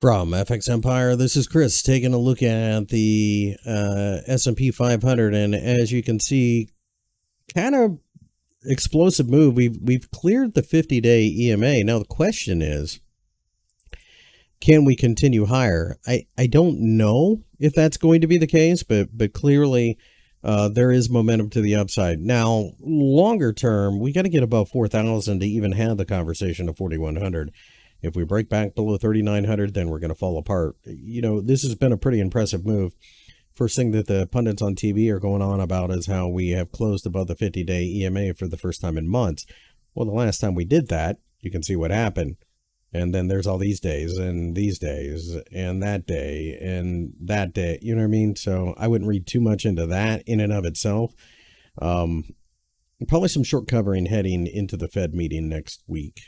From FX Empire, this is Chris taking a look at the uh, S&P 500, and as you can see, kind of explosive move. We've we've cleared the 50-day EMA. Now the question is, can we continue higher? I I don't know if that's going to be the case, but but clearly. Uh, there is momentum to the upside. Now, longer term, we got to get above 4,000 to even have the conversation of 4,100. If we break back below 3,900, then we're going to fall apart. You know, this has been a pretty impressive move. First thing that the pundits on TV are going on about is how we have closed above the 50 day EMA for the first time in months. Well, the last time we did that, you can see what happened. And then there's all these days and these days and that day and that day. You know what I mean? So I wouldn't read too much into that in and of itself. Um, probably some short covering heading into the Fed meeting next week.